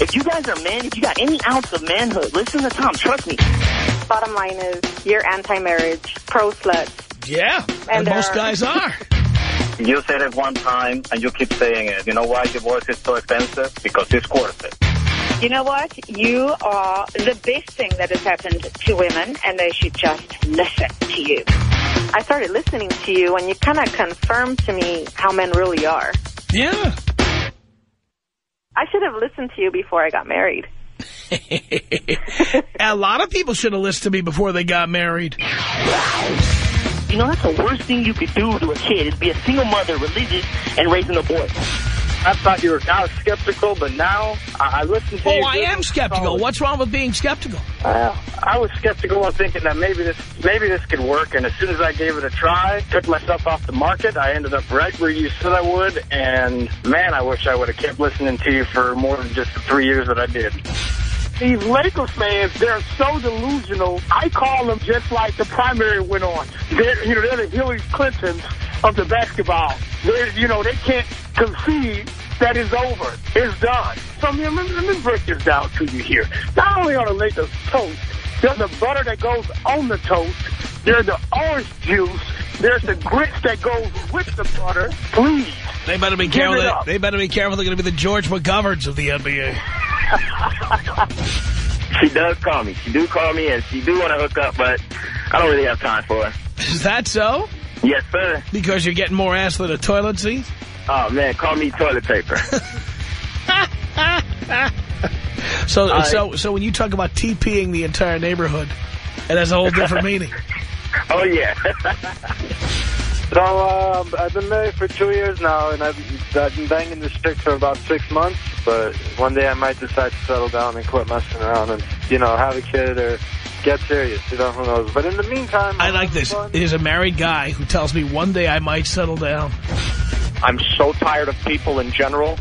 If you guys are men, if you got any ounce of manhood, listen to Tom. Trust me. Bottom line is, you're anti-marriage, pro-slut. Yeah, and, And most uh, guys are. You said it one time, and you keep saying it. You know why divorce is so expensive? Because it's worth it. You know what? You are the best thing that has happened to women, and they should just listen to you. I started listening to you, and you kind of confirmed to me how men really are. Yeah. I should have listened to you before I got married. a lot of people should have listened to me before they got married. You know, that's the worst thing you could do to a kid is be a single mother, religious, and raising a boy. I thought you were I was skeptical, but now I, I listen to Oh, you. I am skeptical. What's wrong with being skeptical? Well, I was skeptical and thinking that maybe this maybe this could work, and as soon as I gave it a try, took myself off the market, I ended up right where you said I would, and man, I wish I would have kept listening to you for more than just the three years that I did. These Lakers fans, they're so delusional. I call them just like the primary went on. They're, you know, they're the Hillary Clintons of the basketball. They're, you know, they can't concede that it's over. It's done. So let me, let me break this down to you here. Not only are the Lakers toast, there's the butter that goes on the toast. There's the orange juice. There's the grits that goes with the butter. Please. They better be careful. it They, up. they better be careful. They're going to be the George McGoverns of the NBA. She does call me. She do call me, and she do want to hook up, but I don't really have time for her. Is that so? Yes, sir. Because you're getting more ass than a toilet seat? Oh, man, call me toilet paper. So, so, so when you talk about TPing the entire neighborhood, it has a whole different meaning. oh, yeah. So uh, I've been married for two years now, and I've, I've been banging this chick for about six months. But one day I might decide to settle down and quit messing around, and you know, have a kid or get serious. You know, who knows? But in the meantime, I like this. fun. There's a married guy who tells me one day I might settle down. I'm so tired of people in general,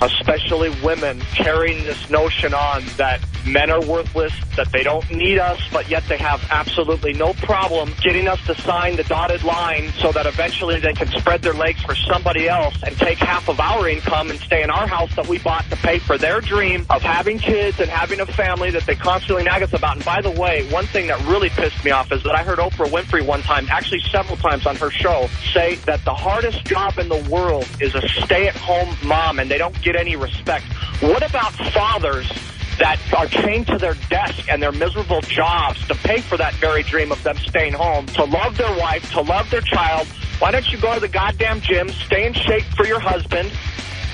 especially women, carrying this notion on that men are worthless, that they don't need us, but yet they have absolutely no problem getting us to sign the dotted line so that eventually they can spread their legs for somebody else and take half of our income and stay in our house that we bought to pay for their dream of having kids and having a family that they constantly nag us about. And by the way, one thing that really pissed me off is that I heard Oprah Winfrey one time, actually several times on her show, say that the hardest job in the world is a stay-at-home mom and they don't get any respect. What about fathers that are chained to their desk and their miserable jobs to pay for that very dream of them staying home, to love their wife, to love their child? Why don't you go to the goddamn gym, stay in shape for your husband,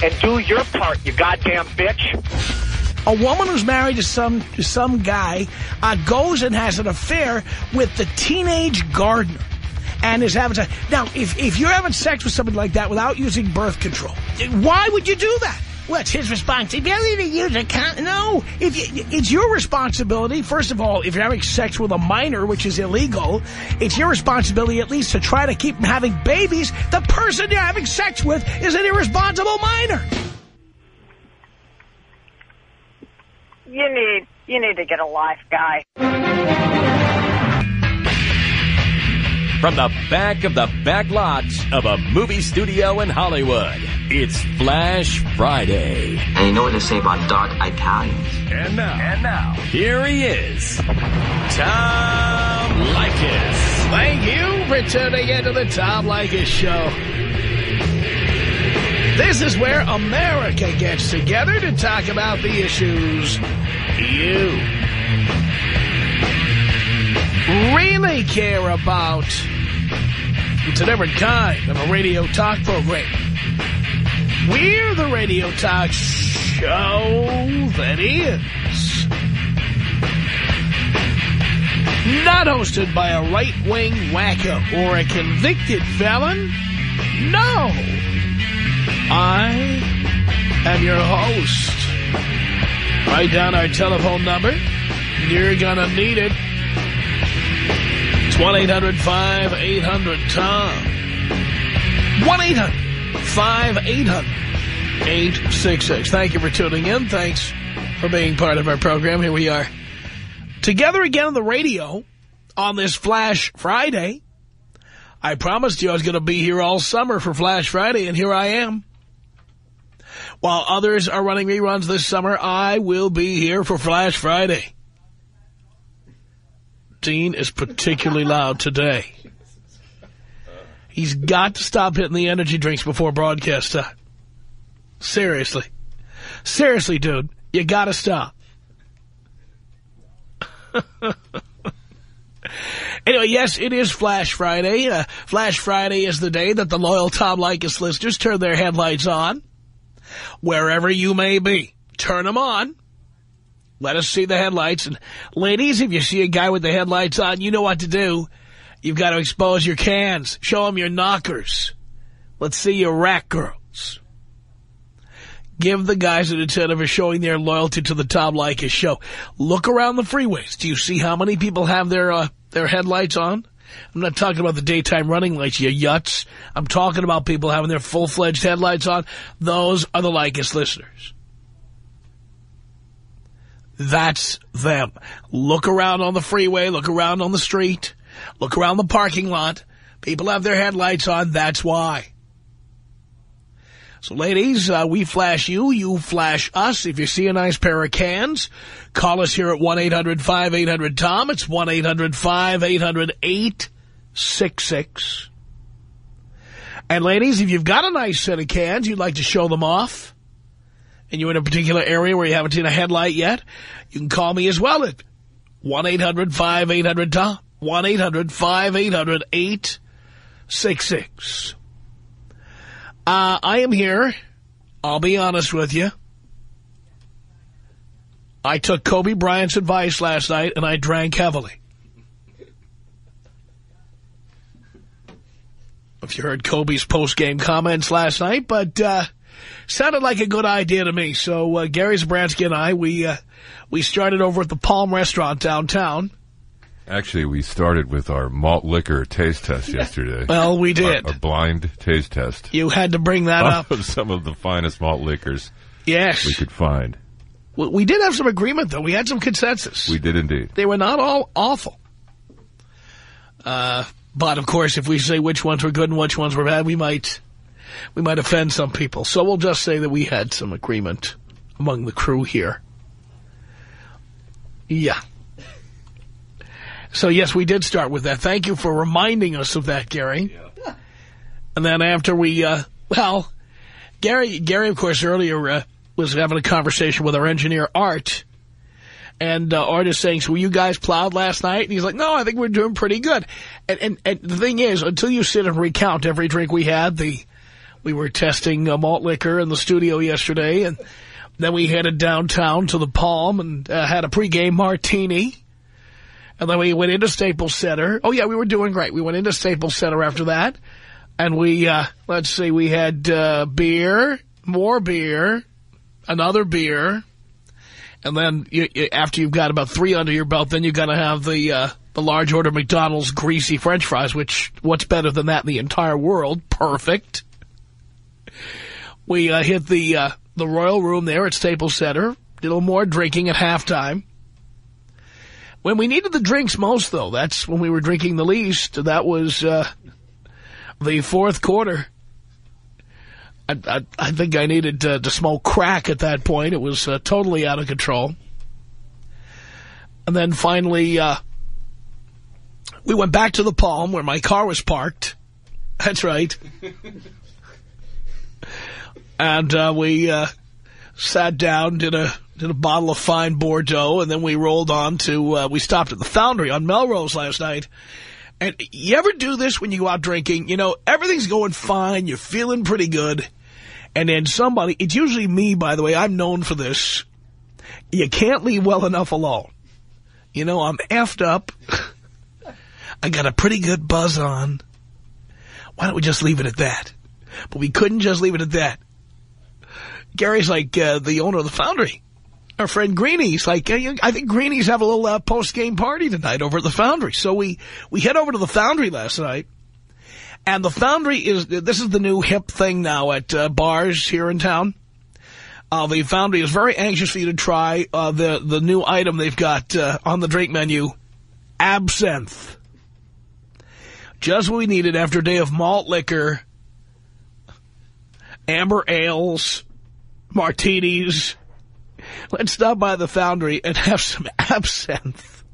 and do your part, you goddamn bitch? A woman who's married to some to some guy uh, goes and has an affair with the teenage gardener and is having sex. Now, if, if you're having sex with somebody like that without using birth control, why would you do that? Well, it's his responsibility to use a con. No, if you, it's your responsibility. First of all, if you're having sex with a minor, which is illegal, it's your responsibility at least to try to keep from having babies. The person you're having sex with is an irresponsible minor. You need, you need to get a life, guy. From the back of the back lot of a movie studio in Hollywood, it's Flash Friday. And you know what they say about dark Italians? And now, and now, here he is, Tom Leykis. Thank you for tuning into the Tom Leykis Show. This is where America gets together to talk about the issues you really care about. It's a different kind of a radio talk program. We're the radio talk show that is not hosted by a right-wing wacko or a convicted felon. No. I am your host. Write down our telephone number. You're gonna need it. It's 1-800-5800-TOM. 1-800-5800-866. Thank you for tuning in. Thanks for being part of our program. Here we are. Together again on the radio on this Flash Friday. I promised you I was going to be here all summer for Flash Friday, and here I am. While others are running reruns this summer, I will be here for Flash Friday. Dean is particularly loud today. He's got to stop hitting the energy drinks before broadcast time. Seriously. Seriously, dude. You got to stop. Anyway, yes, it is Flash Friday. Uh, Flash Friday is the day that the loyal Tom Leykis listeners turn their headlights on. Wherever you may be, turn them on. Let us see the headlights. And ladies, if you see a guy with the headlights on, you know what to do. You've got to expose your cans. Show them your knockers. Let's see your rack girls. Give the guys an incentive for showing their loyalty to the Tom Leykis show. Look around the freeways. Do you see how many people have their uh, their headlights on? I'm not talking about the daytime running lights, you yuts. I'm talking about people having their full-fledged headlights on. Those are the Leykis listeners. That's them. Look around on the freeway. Look around on the street. Look around the parking lot. People have their headlights on. That's why. So, ladies, uh, we flash you. You flash us. If you see a nice pair of cans, call us here at 1-800-5800-TOM. It's 1-800-5800-866. And, ladies, if you've got a nice set of cans, you'd like to show them off, and you're in a particular area where you haven't seen a headlight yet, you can call me as well at 1-800-5800-TOM. 1-800-5800-866. Uh, I am here. I'll be honest with you. I took Kobe Bryant's advice last night, and I drank heavily. If you heard Kobe's post-game comments last night, but uh, sounded like a good idea to me. So uh, Gary Zabransky and I, we uh, we started over at the Palm Restaurant downtown. Actually, we started with our malt liquor taste test yesterday. Well, we did. Our blind taste test. You had to bring that up. Of some of the finest malt liquors yes. we could find. We, we did have some agreement, though. We had some consensus. We did indeed. They were not all awful. Uh, but, of course, if we say which ones were good and which ones were bad, we might we might offend some people. So we'll just say that we had some agreement among the crew here. Yeah. So, yes, we did start with that. Thank you for reminding us of that, Gary. Yeah. And then after we, uh, well, Gary, Gary, of course, earlier uh, was having a conversation with our engineer, Art. And uh, Art is saying, so were you guys plowed last night? And he's like, no, I think we're doing pretty good. And, and, and the thing is, until you sit and recount every drink we had, the we were testing uh, malt liquor in the studio yesterday, and then we headed downtown to the Palm and uh, had a pregame martini. And then we went into Staples Center. Oh, yeah, we were doing great. We went into Staples Center after that. And we, uh, let's see, we had uh, beer, more beer, another beer. And then you, you, after you've got about three under your belt, then you've got to have the uh, the large order McDonald's greasy french fries, which what's better than that in the entire world? Perfect. We uh, hit the uh, the Royal Room there at Staples Center. Did a little more drinking at halftime. When we needed the drinks most, though, that's when we were drinking the least. That was uh, the fourth quarter. I, I, I think I needed uh, to smoke crack at that point. It was uh, totally out of control. And then finally, uh, we went back to the Palm where my car was parked. That's right. and uh, we uh, sat down, did a did a bottle of fine Bordeaux, and then we rolled on to, uh, we stopped at the Foundry on Melrose last night. And you ever do this when you go out drinking? You know, everything's going fine, you're feeling pretty good, and then somebody, it's usually me, by the way, I'm known for this, you can't leave well enough alone. You know, I'm effed up, I got a pretty good buzz on, why don't we just leave it at that? But we couldn't just leave it at that. Gary's like uh, the owner of the Foundry our friend Greeny's like, I think Greeny's have a little uh, post-game party tonight over at the Foundry. So we, we head over to the Foundry last night. And the Foundry is, this is the new hip thing now at uh, bars here in town. Uh, the Foundry is very anxious for you to try uh, the, the new item they've got uh, on the drink menu, absinthe. Just what we needed after a day of malt liquor, amber ales, martinis. Let's stop by the foundry and have some absinthe.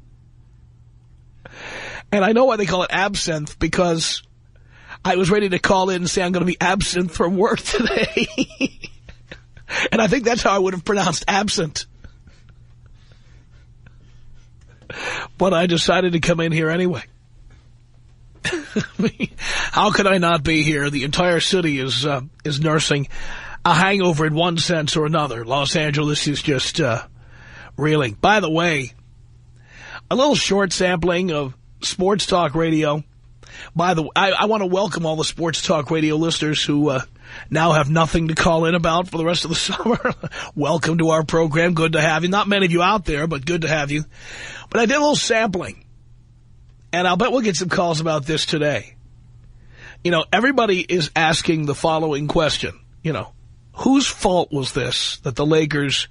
And I know why they call it absinthe, because I was ready to call in and say I'm going to be absent from work today. and I think that's how I would have pronounced absent. But I decided to come in here anyway. How could I not be here? The entire city is uh, is nursing a hangover in one sense or another. Los Angeles is just uh, reeling. By the way, a little short sampling of sports talk radio. By the way, I, I want to welcome all the sports talk radio listeners who uh, now have nothing to call in about for the rest of the summer. welcome to our program. Good to have you. Not many of you out there, but good to have you. But I did a little sampling, and I'll bet we'll get some calls about this today. You know, everybody is asking the following question. You know, whose fault was this that the Lakers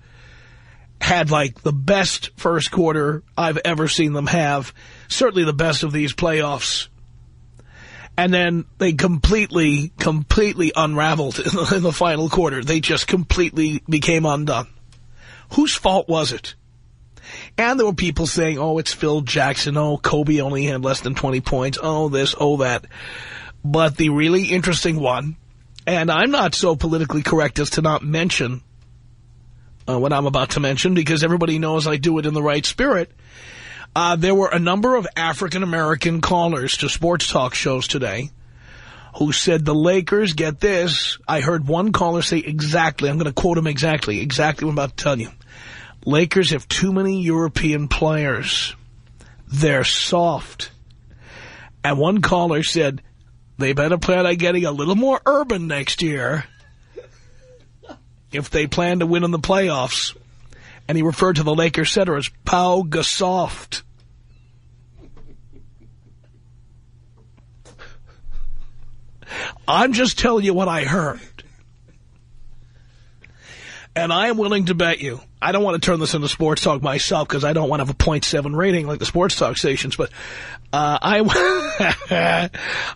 had like the best first quarter I've ever seen them have, certainly the best of these playoffs. And then they completely, completely unraveled in the, in the final quarter. They just completely became undone. Whose fault was it? And there were people saying, oh, it's Phil Jackson. Oh, Kobe only had less than 20 points. Oh, this, oh, that. But the really interesting one, and I'm not so politically correct as to not mention uh, what I'm about to mention because everybody knows I do it in the right spirit. Uh, there were a number of African-American callers to sports talk shows today who said the Lakers, get this, I heard one caller say exactly, I'm going to quote him exactly, exactly what I'm about to tell you. Lakers have too many European players. They're soft. And one caller said, they better plan on getting a little more urban next year if they plan to win in the playoffs. And he referred to the Lakers center as Pau Gasoft. I'm just telling you what I heard. And I am willing to bet you, I don't want to turn this into sports talk myself because I don't want to have a .7 rating like the sports talk stations, but uh, I,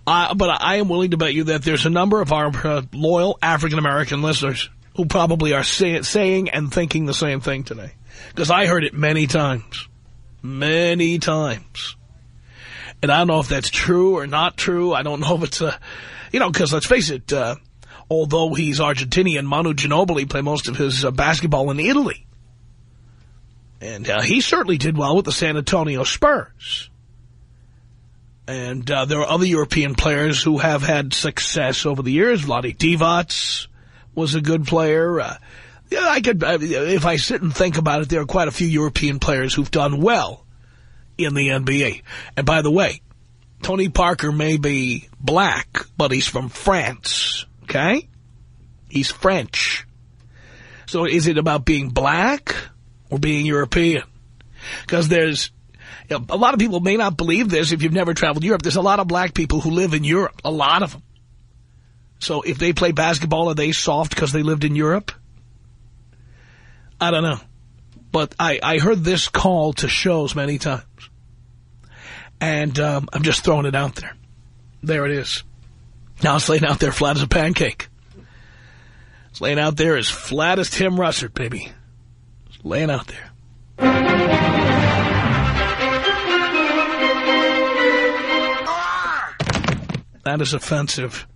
uh, but I am willing to bet you that there's a number of our uh, loyal African-American listeners who probably are say, saying and thinking the same thing today. Because I heard it many times. Many times. And I don't know if that's true or not true. I don't know if it's a, you know, because let's face it, uh, although he's Argentinian, Manu Ginobili played most of his uh, basketball in Italy. And uh, he certainly did well with the San Antonio Spurs. And uh, there are other European players who have had success over the years. Vlade Divac was a good player. Uh, I could, if I sit and think about it, there are quite a few European players who've done well in the NBA. And by the way, Tony Parker may be black, but he's from France, okay? He's French. So is it about being black or being European? Because there's you know, a lot of people may not believe this if you've never traveled Europe. There's a lot of black people who live in Europe, a lot of them. So if they play basketball, are they soft because they lived in Europe? I don't know. But I, I heard this call to shows many times. And um, I'm just throwing it out there. There it is. Now it's laying out there flat as a pancake. It's laying out there as flat as Tim Russert, baby. Laying out there. That is offensive.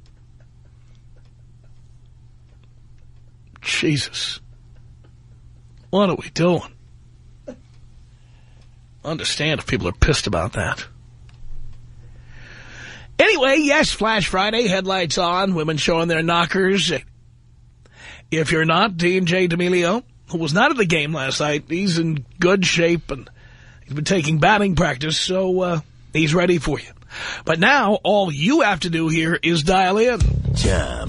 Jesus. What are we doing? Understand if people are pissed about that. Anyway, yes, Flash Friday, headlights on, women showing their knockers. If you're not, Dean J. D'Amelio, who was not at the game last night, he's in good shape and he's been taking batting practice, so uh, he's ready for you. But now, all you have to do here is dial in. Jam.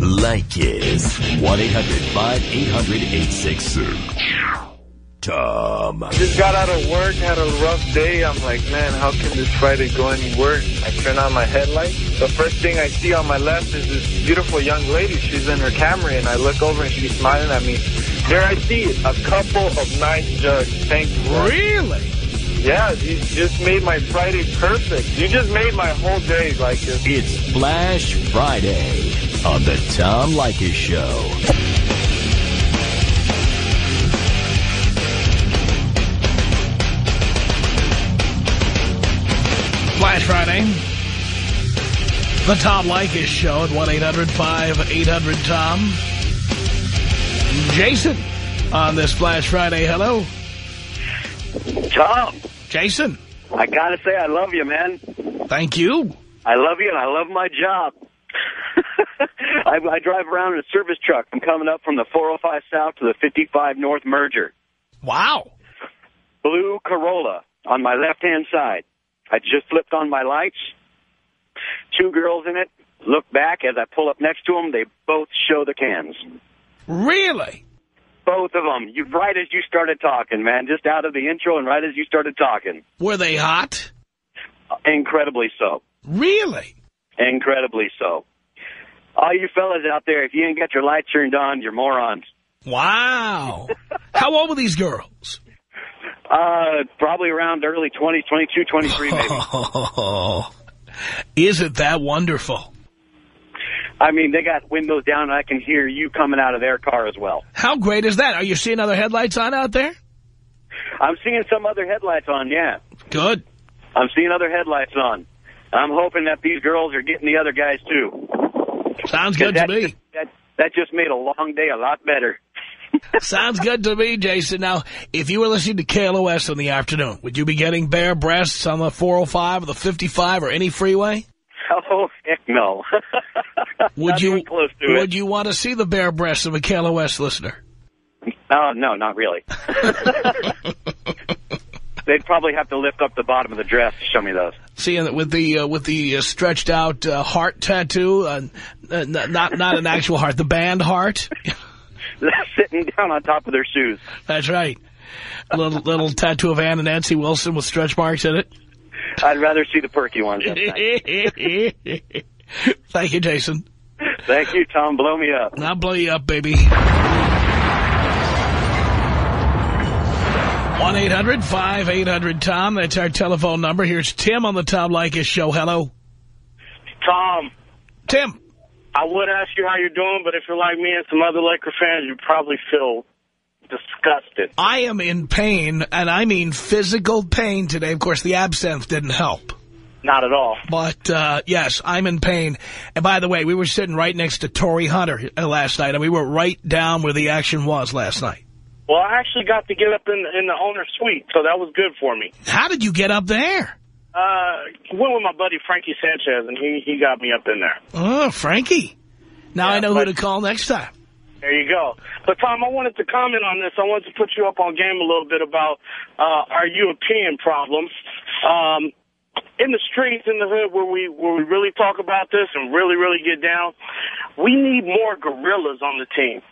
Like Leykis. 1-800-5800-866. Tom. Just got out of work, had a rough day. I'm like, man, how can this Friday go any worse? I turn on my headlight. The first thing I see on my left is this beautiful young lady. She's in her Camry, and I look over and she's smiling at me. There I see it, a couple of nice jugs. Thank you. Really? Yeah, you just made my Friday perfect. You just made my whole day like this. It's Flash Friday on the Tom Leykis Show. Line. The Tom Leykis Show at 1-800-5800-TOM. Jason on this Flash Friday. Hello. Tom, Jason. I gotta say I love you, man. Thank you. I love you and I love my job. I, I drive around in a service truck. I'm coming up from the 405 South to the 55 North merger. Wow. Blue Corolla on my left-hand side. I just flipped on my lights. Two girls in it. Look back as I pull up next to them. They both show the cans. Really? Both of them. You right as you started talking, man. Just out of the intro and right as you started talking. Were they hot? Incredibly so. Really? Incredibly so. All you fellas out there, if you ain't got your lights turned on, you're morons. Wow. How old were these girls? Uh, probably around early 20s, 22, 23 maybe. Oh, isn't that wonderful? I mean, they got windows down and I can hear you coming out of their car as well. How great is that? Are you seeing other headlights on out there? I'm seeing some other headlights on, yeah. Good. I'm seeing other headlights on. I'm hoping that these girls are getting the other guys, too. Sounds good to that me. That, that just made a long day a lot better. Sounds good to me, Jason. Now, if you were listening to KLOS in the afternoon, would you be getting bare breasts on the 405 or the 55 or any freeway? Oh, heck no. Would you close to Would it. you want to see the bare breasts of a KLOS listener? Oh, no, not really. They'd probably have to lift up the bottom of the dress to show me those. See, with the uh, with the uh, stretched out uh, heart tattoo, uh, uh, not not an actual heart, the band heart. Sitting down on top of their shoes. That's right. A little little tattoo of Ann and Nancy Wilson with stretch marks in it. I'd rather see the perky ones. Thank Thank you, Jason. Thank you, Tom. Blow me up. I'll blow you up, baby. 1-800-5800-TOM. That's our telephone number. Here's Tim on the Tom Leykis show. Hello. Tom, Tim. I would ask you how you're doing, but if you're like me and some other Laker fans, you probably feel disgusted. I am in pain, and I mean physical pain today. Of course, the absinthe didn't help. Not at all. But, uh, yes, I'm in pain. And by the way, we were sitting right next to Torii Hunter uh, last night, and we were right down where the action was last night. Well, I actually got to get up in, in the owner's suite, so that was good for me. How did you get up there? Uh, went with my buddy Frankie Sanchez, and he, he got me up in there. Oh, Frankie. Now I know who to call next time. There you go. But, Tom, I wanted to comment on this. I wanted to put you up on game a little bit about uh, our European problems. Um, in the streets, in the hood, where we where we really talk about this and really, really get down, we need more gorillas on the team.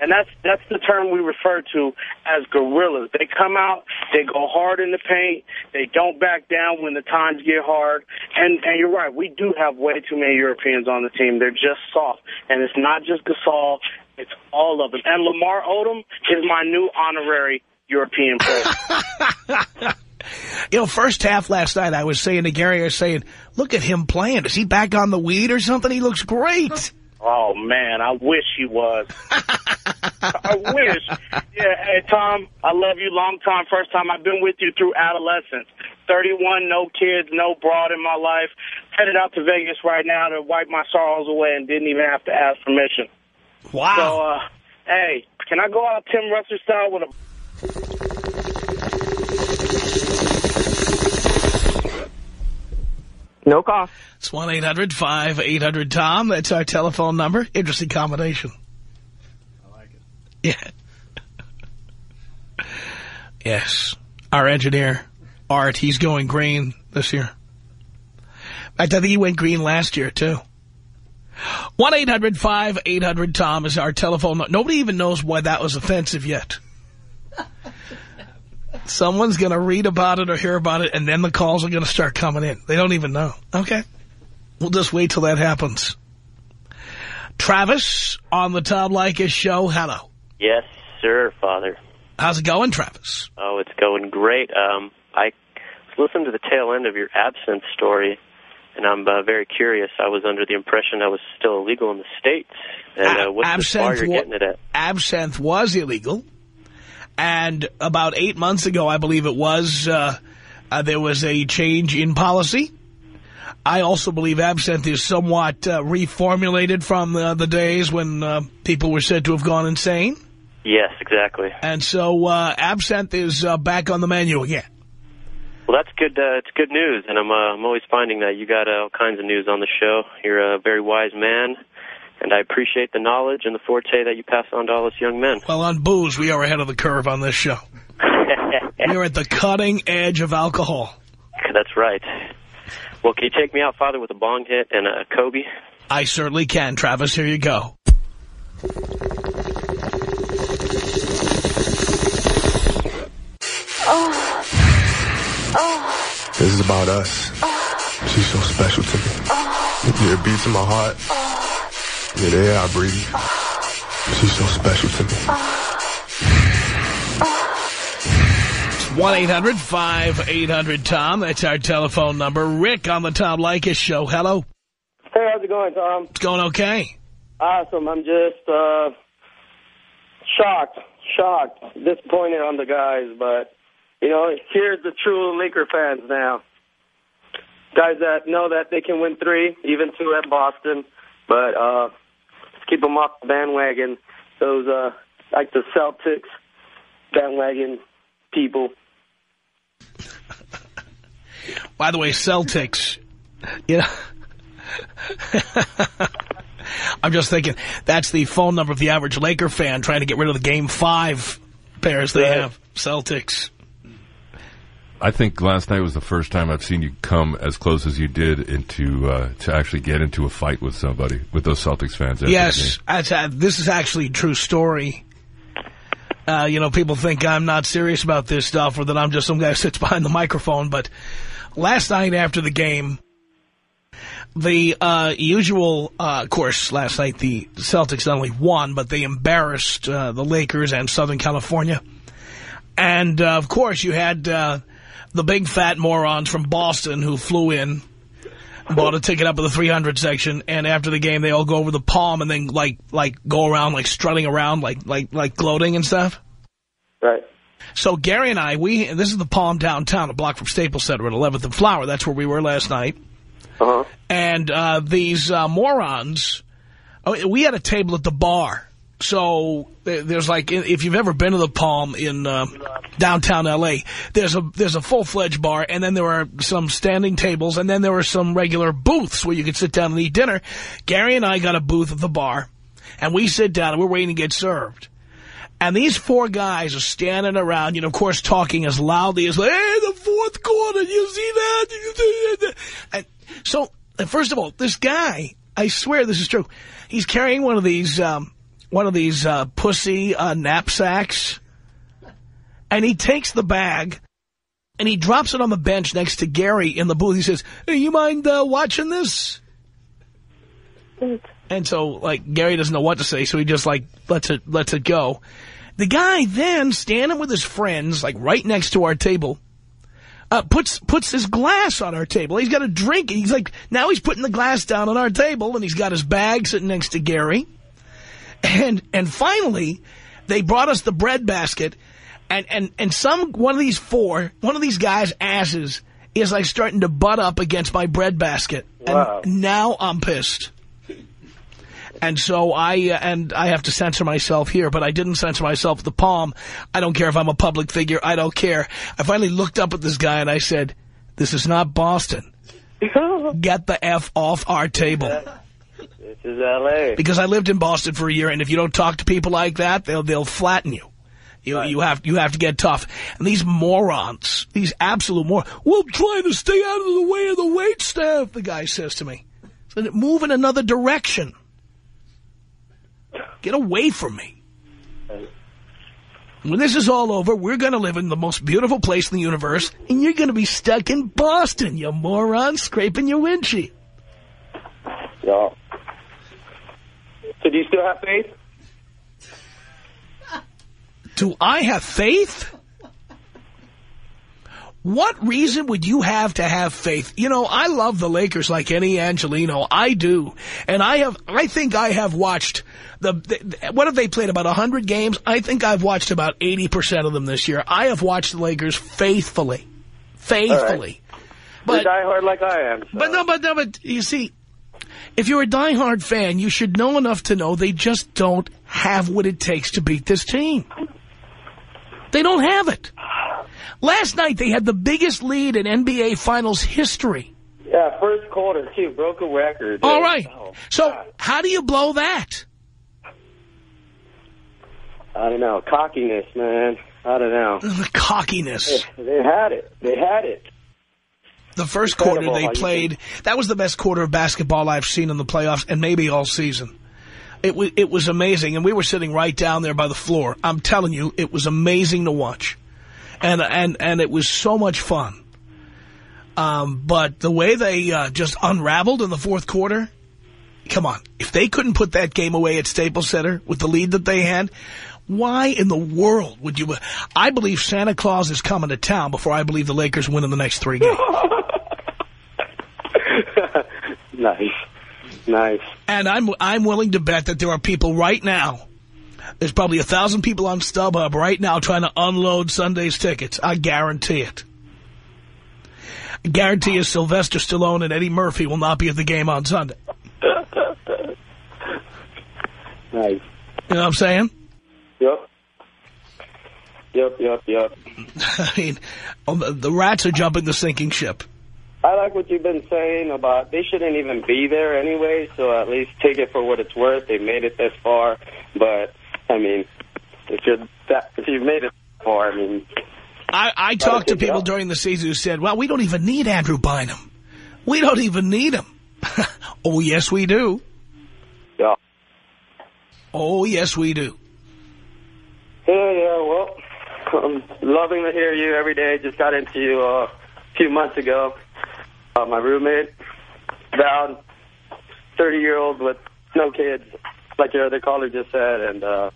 And that's that's the term we refer to as gorillas. They come out, they go hard in the paint, they don't back down when the times get hard. And and you're right, we do have way too many Europeans on the team. They're just soft. And it's not just Gasol, it's all of them. And Lamar Odom is my new honorary European player. You know, first half last night, I was saying to Gary, I was saying, look at him playing. Is he back on the weed or something? He looks great. Oh, man, I wish he was. I wish. Yeah, hey, Tom, I love you. Long time, first time. I've been with you through adolescence. 31, no kids, no broad in my life. Headed out to Vegas right now to wipe my sorrows away and didn't even have to ask permission. Wow. So, uh, hey, can I go out Tim Russert style with a... No cost. It's 1-800-5800-TOM. That's our telephone number. Interesting combination. I like it. Yeah. yes. Our engineer, Art, he's going green this year. In fact, I think he went green last year, too. 1-800-5800-TOM is our telephone number. Nobody even knows why that was offensive yet. Someone's going to read about it or hear about it, and then the calls are going to start coming in. They don't even know. Okay. We'll just wait till that happens. Travis on the Tom Leykis show. Hello. Yes, sir, Father. How's it going, Travis? Oh, it's going great. Um, I was listening to the tail end of your absinthe story, and I'm uh, very curious. I was under the impression that was still illegal in the States. And uh, what's the bar you're getting it at? absinthe was illegal. And about eight months ago, I believe it was, uh, uh, there was a change in policy. I also believe absinthe is somewhat uh, reformulated from uh, the days when uh, people were said to have gone insane. Yes, exactly. And so uh, absinthe is uh, back on the menu again. Well, that's good. Uh, it's good news, and I'm uh, I'm always finding that you got uh, all kinds of news on the show. You're a very wise man, and I appreciate the knowledge and the forte that you pass on to all us young men. Well, on booze, we are ahead of the curve on this show. We're at the cutting edge of alcohol. That's right. Well, can you take me out, Father, with a bong hit and a Kobe? I certainly can, Travis. Here you go. Oh. Oh. This is about us. She's so special to me. Yeah, it beats in my heart. Yeah, the air I breathe. She's so special to me. 1-800-5800-TOM. That's our telephone number. Rick on the Tom Leykis show. Hello. Hey, how's it going, Tom? It's going okay. Awesome. I'm just uh, shocked, shocked, disappointed on the guys. But, you know, here's the true Laker fans now. Guys that know that they can win three, even two at Boston. But uh, let's keep them off the bandwagon. Those, uh, like the Celtics bandwagon people. By the way, Celtics, you know, I'm just thinking that's the phone number of the average Laker fan trying to get rid of the Game 5 pairs they Right. have. Celtics. I think last night was the first time I've seen you come as close as you did into uh, to actually get into a fight with somebody with those Celtics fans. Yes, uh, this is actually a true story. Uh, you know, people think I'm not serious about this stuff or that I'm just some guy who sits behind the microphone. But last night after the game, the uh, usual, uh, of course, last night the Celtics not only won, but they embarrassed uh, the Lakers and Southern California. And, uh, of course, you had uh, the big fat morons from Boston who flew in, bought a ticket up in the 300 section, and after the game, they all go over the palm and then, like, like go around, like, strutting around, like, like, like gloating and stuff. Right. So Gary and I, we this is the Palm downtown, a block from Staples Center at 11th and Flower. That's where we were last night. Uh-huh. And uh, these uh, morons, oh, we had a table at the bar. So there's like, if you've ever been to the Palm in uh, downtown L.A., there's a there's a full-fledged bar, and then there are some standing tables, and then there are some regular booths where you could sit down and eat dinner. Gary and I got a booth at the bar, and we sit down, and we're waiting to get served. And these four guys are standing around, you know, of course, talking as loudly as, hey, the fourth quarter, you see that? You see that?" And so, first of all, this guy, I swear this is true, he's carrying one of these, um, one of these uh, pussy uh, knapsacks, and he takes the bag, and he drops it on the bench next to Gary in the booth. He says, hey, you mind uh, watching this? And so, like, Gary doesn't know what to say, so he just, like, lets it, lets it go. The guy then, standing with his friends, like, right next to our table, uh, puts, puts his glass on our table. He's got a drink. He's like, now he's putting the glass down on our table, and he's got his bag sitting next to Gary. And, and finally, they brought us the bread basket, and, and, and some, one of these four, one of these guys' asses is, like, starting to butt up against my bread basket. Wow. And now I'm pissed. And so I uh, and I have to censor myself here, but I didn't censor myself at the palm. I don't care if I'm a public figure. I don't care. I finally looked up at this guy and I said, this is not Boston. Get the F off our table. Is L.A. Because I lived in Boston for a year, and if you don't talk to people like that, they'll they'll flatten you. You you have you have to get tough. And these morons, these absolute morons, we're trying to stay out of the way of the wait staff. The guy says to me, so move in another direction. Get away from me. When this is all over, we're going to live in the most beautiful place in the universe, and you're going to be stuck in Boston, you moron, scraping your windshield. Yeah. So do you still have faith? Do I have faith? What reason would you have to have faith? You know, I love the Lakers like any Angeleno. I do. And I have, I think I have watched the, the what have they played? About 100 games? I think I've watched about 80% of them this year. I have watched the Lakers faithfully. Faithfully. But die hard like I am. But no, but no, but you see, if you're a diehard fan, you should know enough to know they just don't have what it takes to beat this team. They don't have it. Last night, they had the biggest lead in NBA Finals history. Yeah, first quarter, too. Broke a record. All right. Oh, so how do you blow that? I don't know. Cockiness, man. I don't know. Cockiness. They, they had it. They had it. The first Incredible quarter they played, that was the best quarter of basketball I've seen in the playoffs and maybe all season. It, was it was amazing, and we were sitting right down there by the floor. I'm telling you, it was amazing to watch. And, and, and it was so much fun. Um, but the way they uh, just unraveled in the fourth quarter, come on. If they couldn't put that game away at Staples Center with the lead that they had, why in the world would you... I believe Santa Claus is coming to town before I believe the Lakers win in the next three games. nice. Nice. And I'm I'm willing to bet that there are people right now. There's probably a thousand people on StubHub right now trying to unload Sunday's tickets. I guarantee it. I guarantee you Sylvester Stallone and Eddie Murphy will not be at the game on Sunday. Nice. You know what I'm saying? Yep. Yep, yep, yep. I mean, oh, the, the rats are jumping the sinking ship. I like what you've been saying about they shouldn't even be there anyway, so at least take it for what it's worth. They made it this far, but, I mean, if you're that, if you've made it far, I mean... I, I talked to people during the season who said, well, we don't even need Andrew Bynum. We don't even need him. oh, yes, we do. Yeah. Oh, yes, we do. Yeah, yeah, well, I'm loving to hear you every day. Just got into you uh, a few months ago. Uh, my roommate, Val, 30-year-old with no kids, like your other caller just said, and uh,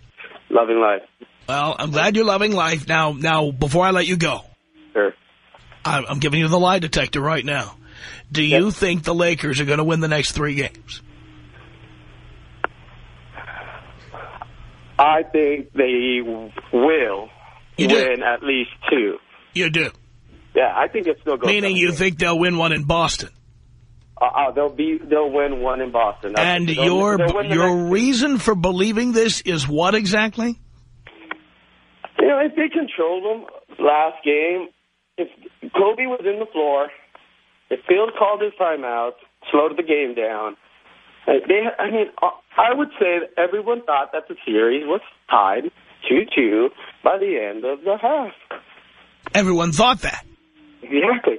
loving life. Well, I'm glad you're loving life. Now, now, before I let you go, Sure. I'm, I'm giving you the lie detector right now. Do you think the Lakers are going to win the next three games? I think they will You do? win at least two. You do? Yeah, I think it's still going. Meaning you think they'll win one in Boston? Uh, uh, they'll be they'll win one in Boston. That's- And they'll- your they'll the your reason for believing this is what exactly? You know, if they controlled them last game, if Kobe was in the floor, if Phil called his timeout, slowed the game down, uh, they, I mean, uh, I would say that everyone thought that the series was tied 2-2 by the end of the half. Everyone thought that, Exactly.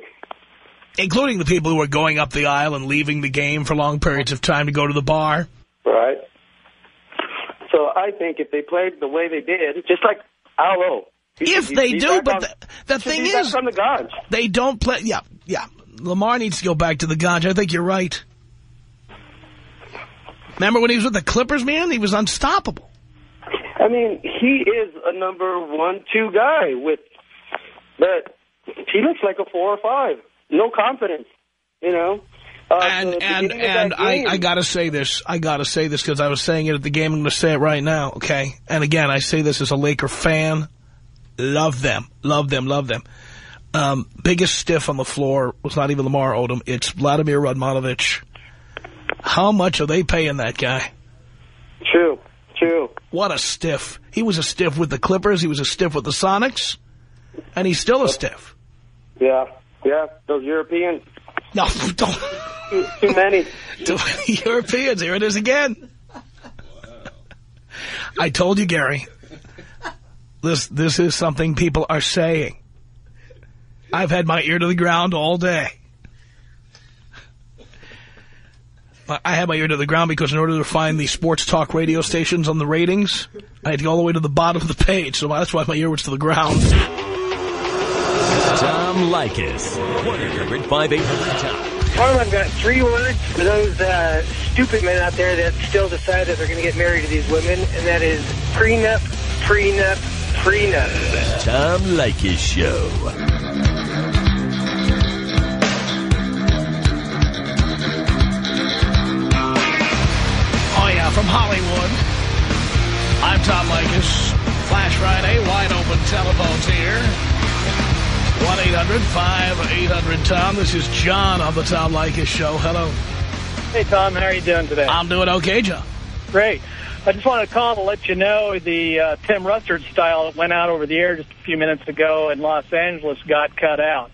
including the people who are going up the aisle and leaving the game for long periods of time to go to the bar. Right. So I think if they played the way they did, just like Alo. If they do, but the, the thing is, from the guns. they don't play. Yeah, yeah. Lamar needs to go back to the Ganj. I think you're right. Remember when he was with the Clippers, man? He was unstoppable. I mean, he is a number one, two guy with, but he looks like a four or five. No confidence, you know. Uh, and the and and I, I gotta say this. I gotta say this because I was saying it at the game. I'm gonna say it right now. Okay. And again, I say this as a Laker fan. Love them. Love them. Love them. Um, biggest stiff on the floor was not even Lamar Odom. It's Vladimir Radmanovic. How much are they paying that guy? True. True. What a stiff. He was a stiff with the Clippers. He was a stiff with the Sonics. And he's still a stiff. Yeah, yeah. Those Europeans. No, don't. Too, too many. Europeans. Here it is again. I told you, Gary. This this is something people are saying. I've had my ear to the ground all day. I had my ear to the ground because in order to find the sports talk radio stations on the ratings, I had to go all the way to the bottom of the page. So that's why my ear was to the ground. Tom Leykis. 1-800-5800-TOM. Tom, I've got three words for those uh, stupid men out there that still decide that they're going to get married to these women, and that is prenup, prenup, prenup. Tom Leykis Show. Oh, yeah, from Hollywood. I'm Tom Leykis. Flash Friday, wide open telephones here. 1-800-5800-TOM. This is John on the Tom Leykis Show. Hello. Hey, Tom. How are you doing today? I'm doing okay, John. Great. I just wanted to call to let you know the uh, Tim Russert style that went out over the air just a few minutes ago in Los Angeles got cut out.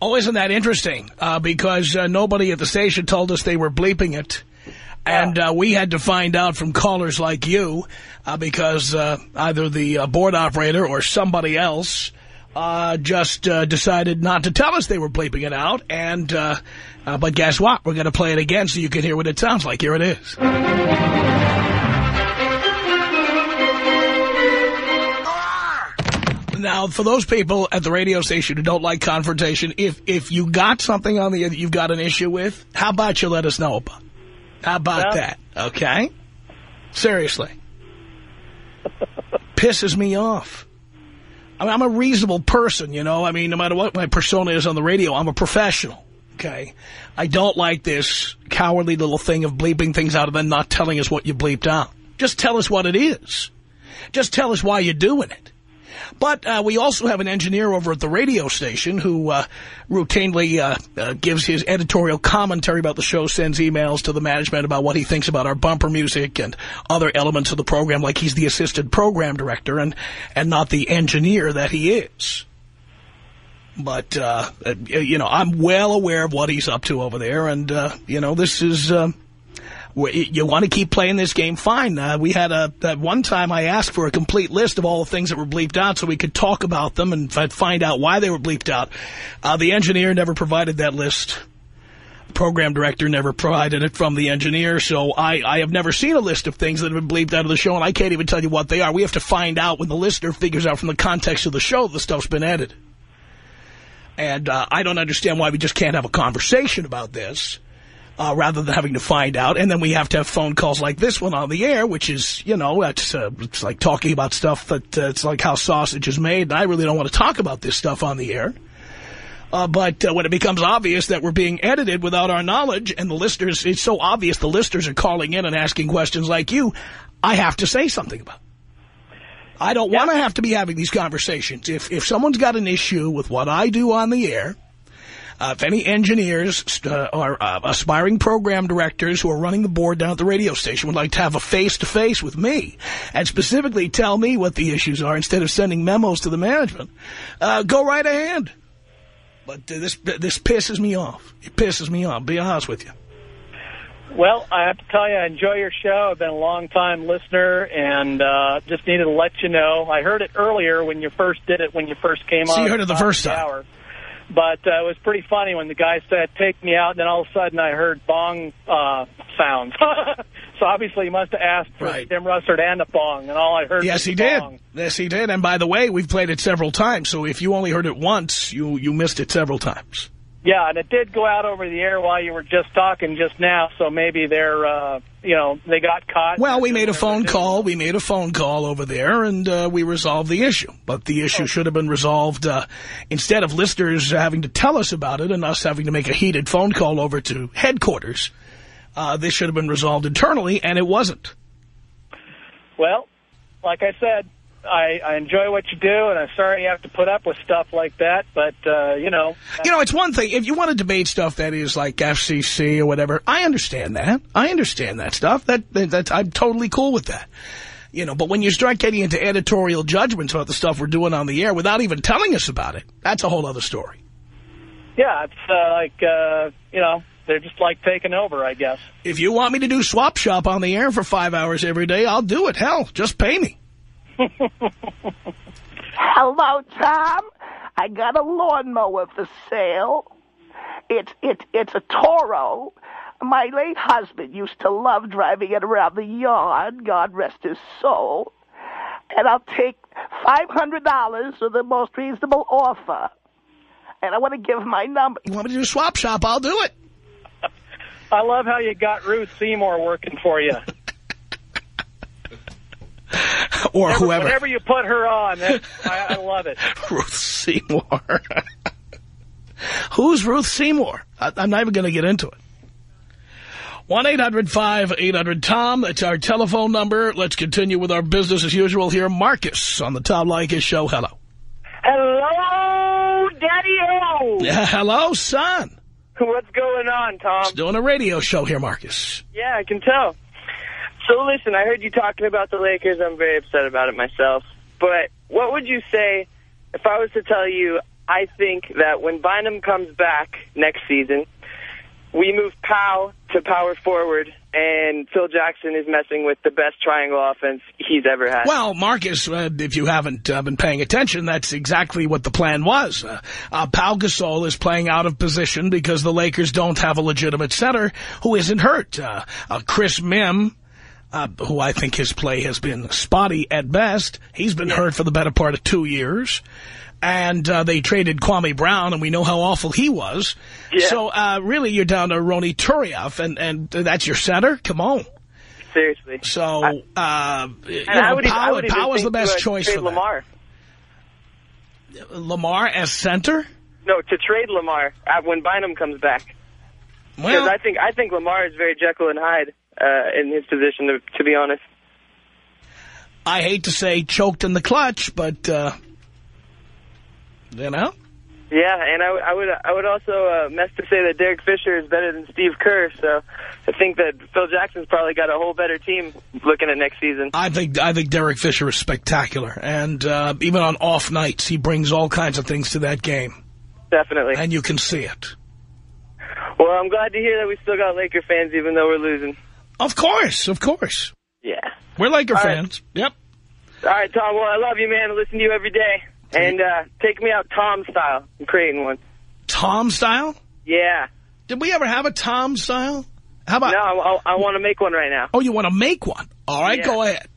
Oh, isn't that interesting? Uh, because uh, nobody at the station told us they were bleeping it. And uh, we had to find out from callers like you uh, because uh, either the uh, board operator or somebody else uh, just uh, decided not to tell us they were bleeping it out. And uh, uh, But guess what? We're going to play it again so you can hear what it sounds like. Here it is. Now, for those people at the radio station who don't like confrontation, if if you got something on the air that you've got an issue with, how about you let us know about? How about that? Okay? Seriously. Pisses me off. I mean, I'm a reasonable person, you know? I mean, no matter what my persona is on the radio, I'm a professional, okay? I don't like this cowardly little thing of bleeping things out and then not telling us what you bleeped out. Just tell us what it is. Just tell us why you're doing it. But uh, we also have an engineer over at the radio station who uh, routinely uh, uh, gives his editorial commentary about the show, sends emails to the management about what he thinks about our bumper music and other elements of the program, like he's the assistant program director and, and not the engineer that he is. But, uh, uh, you know, I'm well aware of what he's up to over there, and, uh, you know, this is... Um, you want to keep playing this game, fine. Uh, we had a one time I asked for a complete list of all the things that were bleeped out so we could talk about them and find out why they were bleeped out. Uh, the engineer never provided that list. The program director never provided it from the engineer, so I, I have never seen a list of things that have been bleeped out of the show, and I can't even tell you what they are. We have to find out when the listener figures out from the context of the show the stuff's been edited. And uh, I don't understand why we just can't have a conversation about this uh, rather than having to find out. And then we have to have phone calls like this one on the air, which is, you know, it's, uh, it's like talking about stuff that uh, it's like how sausage is made. And I really don't want to talk about this stuff on the air. Uh, but uh, when it becomes obvious that we're being edited without our knowledge and the listeners, it's so obvious the listeners are calling in and asking questions like you, I have to say something about it. I don't want to have to be having these conversations. If if someone's got an issue with what I do on the air, uh, if any engineers uh, or uh, aspiring program directors who are running the board down at the radio station would like to have a face-to-face with me and specifically tell me what the issues are instead of sending memos to the management, uh, go right ahead. But uh, this this pisses me off. It pisses me off, be honest with you. Well, I have to tell you, I enjoy your show. I've been a long-time listener, and uh, just needed to let you know. I heard it earlier when you first did it, when you first came So on. you heard it the first time. Hour. But uh, it was pretty funny when the guy said, take me out, and then all of a sudden I heard bong uh, sounds. so obviously he must have asked for Right. Tim Russert and a bong, and all I heard Yes, he did. bong. Yes, he did. And by the way, we've played it several times. So if you only heard it once, you you missed it several times. Yeah, and it did go out over the air while you were just talking just now, so maybe they're, uh, you know, they got caught. Well, we made a phone call. We made a phone call over there, and uh, we resolved the issue. But the issue should have been resolved uh, instead of listeners having to tell us about it and us having to make a heated phone call over to headquarters. Uh, this should have been resolved internally, and it wasn't. Well, like I said, I, I enjoy what you do, and I'm sorry you have to put up with stuff like that, but, uh, you know. You know, it's one thing. If you want to debate stuff that is like FCC or whatever, I understand that. I understand that stuff. That, that that's, I'm totally cool with that. You know, but when you start getting into editorial judgments about the stuff we're doing on the air without even telling us about it, that's a whole other story. Yeah, it's uh, like, uh, you know, they're just like taking over, I guess. If you want me to do swap shop on the air for five hours every day, I'll do it. Hell, just pay me. Hello, Tom. I got a lawnmower for sale. It's it's it's a Toro. My late husband used to love driving it around the yard. God rest his soul. And I'll take five hundred dollars for the most reasonable offer. And I want to give my number. You want me to do a swap shop? I'll do it. I love how you got Ruth Seymour working for you. or whenever, whoever. Whenever you put her on, I, I love it. Ruth Seymour. Who's Ruth Seymour? I, I'm not even going to get into it. 1-800-5800-TOM. That's our telephone number. Let's continue with our business as usual here. Marcus on the Tom Leykis Show. Hello. Hello, Daddy Theo! Yeah, hello, son. What's going on, Tom? Just doing a radio show here, Marcus. Yeah, I can tell. So listen, I heard you talking about the Lakers. I'm very upset about it myself. But what would you say if I was to tell you I think that when Bynum comes back next season, we move Pau to power forward, and Phil Jackson is messing with the best triangle offense he's ever had. Well, Marcus, uh, if you haven't uh, been paying attention, that's exactly what the plan was. Uh, uh, Pau Gasol is playing out of position because the Lakers don't have a legitimate center who isn't hurt. Uh, uh, Chris Mihm, uh, who I think his play has been spotty at best, he's been hurt for the better part of two years. And uh, they traded Kwame Brown, and we know how awful he was. Yeah. So, uh, really, you're down to Ronny Turiaf, and, and that's your center? Come on. Seriously. So, uh, you I know, would, I Pau, even Pau's the best uh, choice trade for that. Lamar. Lamar as center? No, to trade Lamar uh, when Bynum comes back. Because Well- I think I think Lamar is very Jekyll and Hyde uh, in his position. To, to be honest, I hate to say choked in the clutch, but, uh, you know? yeah, and I, would- I would I would also uh, mess to say that Derek Fisher is better than Steve Kerr. So I think that Phil Jackson's probably got a whole better team looking at next season. I think I think Derek Fisher is spectacular. And uh, even on off nights, he brings all kinds of things to that game. Definitely. And you can see it. Well, I'm glad to hear that we still got Laker fans, even though we're losing. Of course, of course. Yeah. We're Laker All right. fans. Yep. All right, Tom. Well, I love you, man. I listen to you every day. And uh, take me out Tom style. I'm creating one. Tom style? Yeah. Did we ever have a Tom style? How about... No, I, I want to make one right now. Oh, you want to make one? All right, Yeah. go ahead.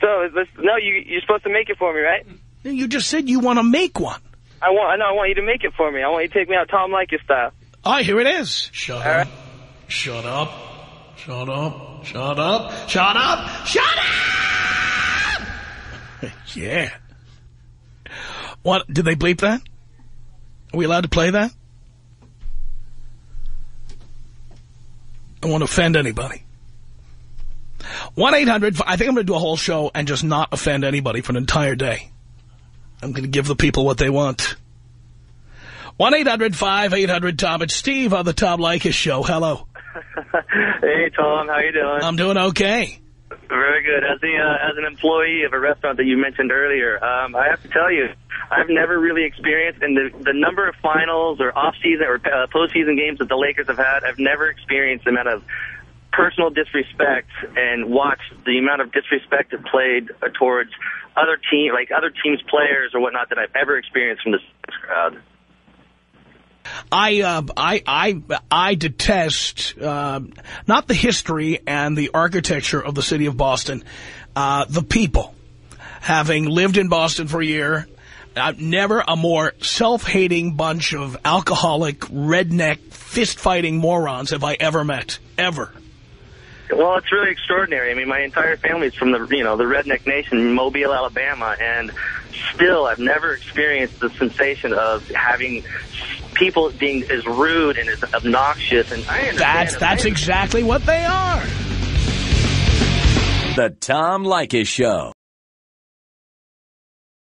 So, let's, no, you, you're supposed to make it for me, right? You just said you want to make one. I want, no, I want you to make it for me. I want you to take me out Tom Leykis style. All right, here it is. Shut up. Shut up. Shut up. Shut up. Shut up. Shut up! yeah. What, did they bleep that? Are we allowed to play that? I to offend anybody. 1-800, I think I'm going to do a whole show and just not offend anybody for an entire day. I'm going to give the people what they want. 1-800-5800-TOM. It's Steve on the Tom Leykis Show. Hello. hey, Tom. How you doing? I'm doing okay. Very good. As the uh, as an employee of a restaurant that you mentioned earlier, um, I have to tell you, I've never really experienced in the the number of finals or off season or uh, postseason games that the Lakers have had. I've never experienced the amount of personal disrespect and watched the amount of disrespect that played uh, towards other team like other teams' players or whatnot that I've ever experienced from this crowd. I, uh, I, I, I detest, um, not the history and the architecture of the city of Boston, uh, the people. Having lived in Boston for a year, uh, never a more self-hating bunch of alcoholic, redneck, fist-fighting morons have I ever met. Ever. Well, it's really extraordinary. I mean, my entire family is from the you know the redneck nation, Mobile, Alabama, and still I've never experienced the sensation of having people being as rude and as obnoxious. And I That's, that's exactly what they are. The Tom Leykis Show.